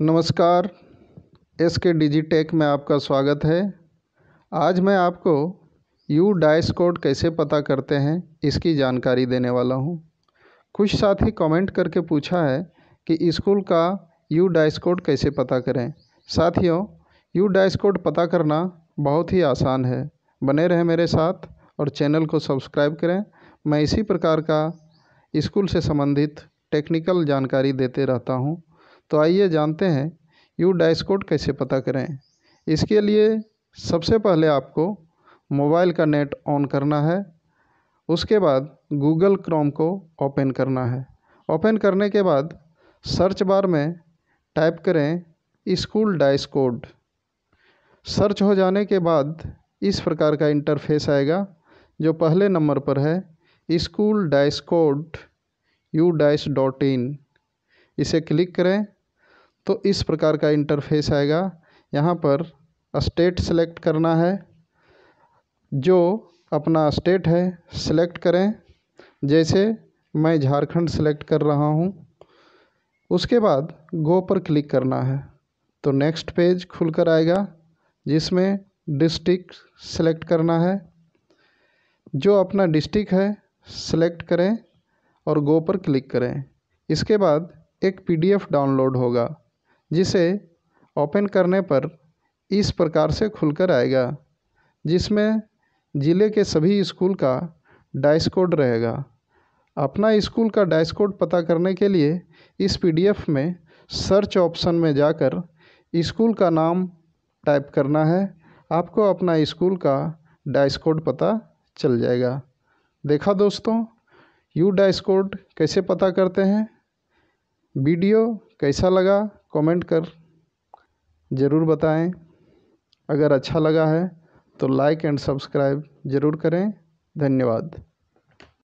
नमस्कार एस के डिजिटेक में आपका स्वागत है। आज मैं आपको यू डाइस कोड कैसे पता करते हैं, इसकी जानकारी देने वाला हूँ। कुछ साथी कमेंट करके पूछा है कि स्कूल का यू डाइस कोड कैसे पता करें। साथियों, यू डाइस कोड पता करना बहुत ही आसान है। बने रहें मेरे साथ और चैनल को सब्सक्राइब करें। मैं इसी प्रकार का स्कूल से संबंधित टेक्निकल जानकारी देते रहता हूँ। तो आइए जानते हैं यू डैश कोड कैसे पता करें। इसके लिए सबसे पहले आपको मोबाइल का नेट ऑन करना है। उसके बाद गूगल क्रोम को ओपन करना है। ओपन करने के बाद सर्च बार में टाइप करें स्कूल डाइस कोड सर्च हो जाने के बाद इस प्रकार का इंटरफेस आएगा, जो पहले नंबर पर है। School DISE code U DISE dot in इसे क्लिक करें। तो इस प्रकार का इंटरफेस आएगा। यहाँ पर स्टेट सेलेक्ट करना है। जो अपना स्टेट है सेलेक्ट करें। जैसे मैं झारखंड सेलेक्ट कर रहा हूँ। उसके बाद गो पर क्लिक करना है। तो नेक्स्ट पेज खुल कर आएगा, जिसमें डिस्ट्रिक्ट सेलेक्ट करना है। जो अपना डिस्ट्रिक्ट है सेलेक्ट करें और गो पर क्लिक करें। इसके बाद एक पीडीएफ डाउनलोड होगा। जिसे ओपन करने पर इस प्रकार से खुलकर आएगा, जिसमें ज़िले के सभी स्कूल का डाइस कोड रहेगा। अपना स्कूल का डाइस कोड पता करने के लिए इस पीडीएफ में सर्च ऑप्शन में जाकर स्कूल का नाम टाइप करना है। आपको अपना स्कूल का डाइस कोड पता चल जाएगा। देखा दोस्तों, यू डाइस कोड कैसे पता करते हैं? वीडियो कैसा लगा? कमेंट कर, ज़रूर बताएँ। अगर अच्छा लगा है तो लाइक एंड सब्सक्राइब ज़रूर करें। धन्यवाद।